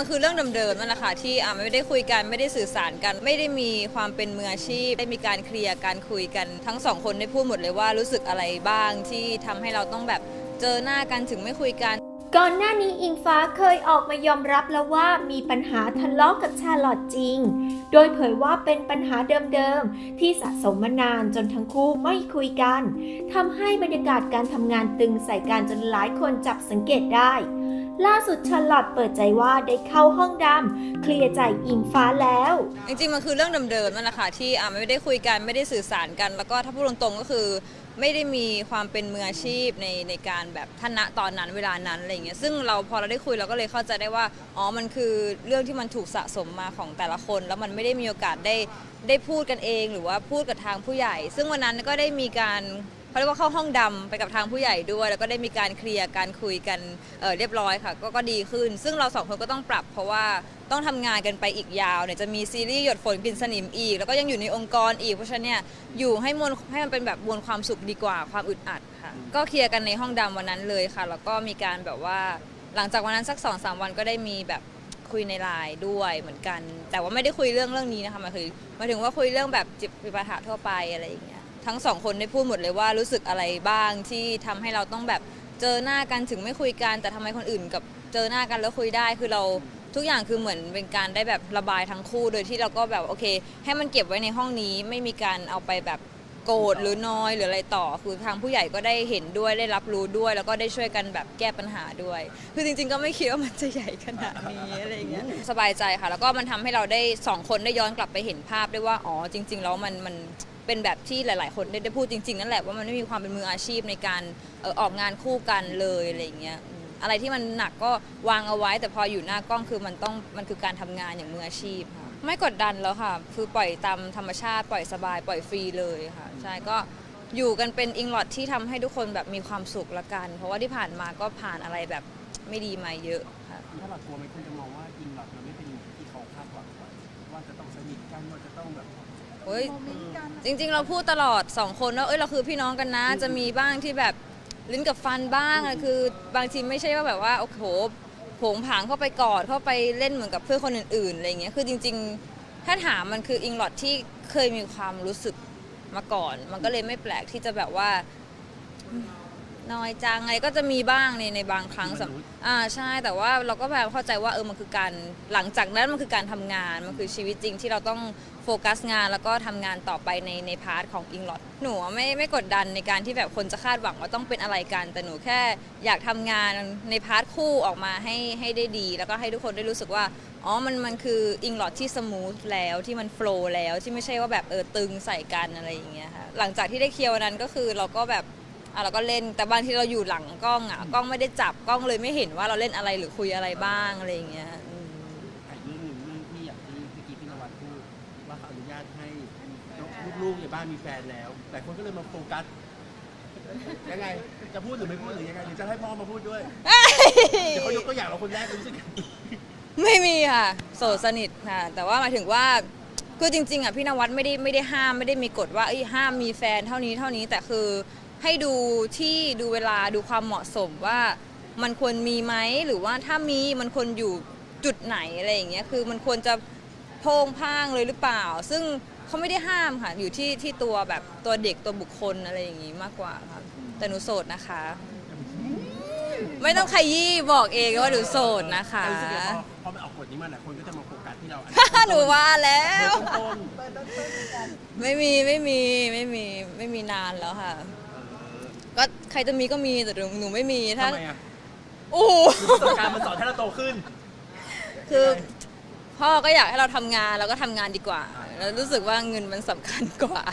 มันคือเรื่องเดิมๆนั่นแหละค่ะที่อะไม่ได้คุยกันไม่ได้สื่อสารกัน ไม่ได้มีความเป็นมืออาชีพ ได้มีการเคลียร์การคุยกันทั้งสองคนได้พูดหมดเลยว่ารู้สึกอะไรบ้างที่ทำให้เราต้องแบบเจอหน้ากันถึงไม่คุยกันก่อนหน้านี้อิงฟ้าเคยออกมายอมรับแล้วว่ามีปัญหาทะเลาะกับชาลอตจริง โดยเผยว่าเป็นปัญหาเดิมๆ ที่สะสมมานานจนทั้งคู่ไม่คุยกันทำให้บรรยากาศการทำงานตึงใส่กันจนหลายคนจับสังเกตได้ ล่าสุดชลอตเปิดใจว่าได้เข้าห้องดำเคลียร์ใจอิงฟ้าแล้ว จริงๆมันคือเรื่องเดิมๆนั่นแหละค่ะที่อะไม่ได้คุยกันไม่ได้สื่อสารกัน แล้วก็ถ้าพูดตรงๆก็คือ ไม่ได้มีความเป็นมืออาชีพในในการแบบท่านะตอนนั้นเวลานั้นอะไรอย่างเงี้ยซึ่งเราพอเราได้คุยเราก็เลยเข้าใจได้ว่าอ๋อมันคือเรื่องที่มันถูกสะสมมาของแต่ละคน แล้วมันไม่ได้มีโอกาสได้ได้พูดกันเอง หรือว่าพูดกับทางผู้ใหญ่ ซึ่งวันนั้นก็ได้มีการ เขาเรียกว่าเข้าห้องดำไปกับทางผู้ใหญ่ด้วย แล้วก็ได้มีการเคลียร์การคุยกันเเรียบร้อยค่ะก็ก็ดีขึ้น ซึ่งเราสองคนก็ต้องปรับ เพราะว่าต้องทำงานกันไปอีกยาวเนี่ยจะมีซีรีส์หยดฝนกลิ่นสนิมอีก แล้วก็ยังอยู่ในองค์กรอีกเพราะฉะนั้นเนี่ยอยู่ให้มวลให้มันเป็นแบบมวลความสุขดีกว่าความอึดอัดค่ะก็เคลียร์กันในห้องดำวันนั้นเลยค่ะ แล้วก็มีการแบบว่าหลังจากวันนั้นสักสองสามวันก็ได้มีแบบคุยในไลน์ด้วยเหมือนกัน แต่ว่าไม่ได้คุยเรื่องเรื่องนี้นะคะหมายถึงหมายถึงว่าคุยเรื่องแบบจิบวิปาถะทั่วไปอะไรอย่างเงี้ย ทั้งสองคนได้พูดหมดเลยว่ารู้สึกอะไรบ้างที่ทำให้เราต้องแบบเจอหน้ากันถึงไม่คุยกัน แต่ทำไมคนอื่นกับเจอหน้ากันแล้วคุยได้คือเราทุกอย่างคือเหมือนเป็นการได้แบบระบายทั้งคู่ โดยที่เราก็แบบโอเค ให้มันเก็บไว้ในห้องนี้ไม่มีการเอาไปแบบโกรธหรือน้อยหรืออะไรต่อ คือทางผู้ใหญ่ก็ได้เห็นด้วยได้รับรู้ด้วย แล้วก็ได้ช่วยกันแบบแก้ปัญหาด้วย คือจริงๆก็ไม่คิดว่ามันจะใหญ่ขนาดนี้อะไรอย่างเงี้ยสบายใจค่ะ แล้วก็มันทำให้เราได้สองคนได้ย้อนกลับไปเห็นภาพได้ว่าอ๋อจริง ๆ แล้วมันมัน เป็นแบบที่หลาย ๆ คนได้ได้พูดจริง ๆ นั่นแหละว่ามันไม่มีความเป็นมืออาชีพในการเอ่อออกงานคู่กันเลยอะไรอย่างเงี้ยอืมอะไรที่มันหนักก็วางเอาไว้ แต่พออยู่หน้ากล้องคือมันต้องมันคือการทำงานอย่างมืออาชีพค่ะไม่กดดันแล้วค่ะ คือปล่อยตามธรรมชาติปล่อยสบายปล่อยฟรีเลยค่ะใช่ก็อยู่กันเป็นอิงลอดที่ทำให้ทุกคนแบบมีความสุขละกัน เพราะว่าที่ผ่านมาก็ผ่านอะไรแบบไม่ดีมาเยอะค่ะ ถ้าเรากลัวไหมคนจะมองว่าอินหลักมันไม่เป็นที่เขาคาดหวังไว้ว่าจะต้องสนิทกันว่าจะต้องแบบ โอ้ยจริง ๆ เราพูดตลอด2คนว่าเอ้ยเราคือพี่น้องกันนะ จะมีบ้างที่แบบลิ้นกับฟันบ้างอะคือบางทีไม่ใช่ว่าแบบว่าโอ้โหโผงผางเข้าไปกอดเข้าไปเล่นเหมือนกับเพื่อนคนอื่นๆอะไรเงี้ยคือจริง ๆ ถ้าถามมันคืออิงลอดที่เคยมีความรู้สึกมาก่อน มันก็เลยไม่แปลกที่จะแบบว่าอืม น้อยใจอะไรก็จะมีบ้างในในบางครั้งสำอ่าใช่แต่ว่าเราก็พยายามเข้าใจว่าเออมันคือการหลังจากนั้นมันคือการทำงานมันคือชีวิตจริงที่เราต้องโฟกัสงานแล้วก็ทำงานต่อไปในใน part ของอิงล็อตหนูอะไม่ไม่กดดันในการที่แบบคนจะคาดหวังว่าต้องเป็นอะไรกัน แต่หนูแค่อยากทำงานใน part คู่ออกมาให้ให้ได้ดี แล้วก็ให้ทุกคนได้รู้สึกว่าอ๋อมันมันคืออิงล็อตที่ smooth แล้วที่มัน flow แล้วที่ไม่ใช่ว่าแบบเออตึงใส่กันอะไรอย่างเงี้ยค่ะหลังจากที่ได้เคลียร์วันนั้นก็คือเราก็แบบ อะเราก็เล่นแต่บางทีเราอยู่หลังกล้องอะกล้องไม่ได้จับกล้องเลยไม่เห็นว่าเราเล่นอะไรหรือคุยอะไรบ้างอะไรอย่างเงี้ยอืมถ่ายเรื่องหนึ่งเรื่องที่อย่างที่เมื่อกี้พี่นวัดพูดว่าเขาอนุญาตให้ลูกๆในบ้านมีแฟนแล้ว แต่คนก็เลยมาโฟกัสยังไงจะพูดหรือไม่พูดหรือยังไงหรือจะให้พ่อมาพูดด้วยเดี๋ยวเขายกตัวอย่างเราคนแรกรู้สึกไม่มีค่ะ โสดสนิทค่ะ แต่ว่าหมายถึงว่าคือจริงๆอะพี่นวัดไม่ได้ไม่ได้ห้ามไม่ได้มีกฎว่าเอ้ยห้ามมีแฟนเท่านี้เท่านี้แต่คือ ให้ดูที่ดูเวลาดูความเหมาะสมว่ามันควรมีไหมหรือว่าถ้ามีมันควรอยู่จุดไหนอะไรอย่างเงี้ยคือมันควรจะโพงพางเลยหรือเปล่า ซึ่งเขาไม่ได้ห้ามค่ะ อยู่ที่ที่ตัวแบบตัวเด็กตัวบุคคลอะไรอย่างงี้มากกว่าค่ะแต่หนูโสดนะคะ ไม่ต้องขยี้บอกเองว่าหนูโสดนะคะแต่รู้สึกยังไงพอพอมันออกกฎนี้มาหลายคนก็จะมาโฟกัสที่เราอันหนูว่าแล้เบอวร์ต้นไม่มีไม่มีไม่มีไม่มีนานแล้วค่ะๆก็ ใครจะมีก็มีแต่หนูไม่มีถ้าโอ้โหประสบการณ์มันสอนให้เราโตขึ้น คือพ่อก็อยากให้เราทำงานเราก็ทำงานดีกว่า แล้วรู้สึกว่าเงินมันสำคัญกว่า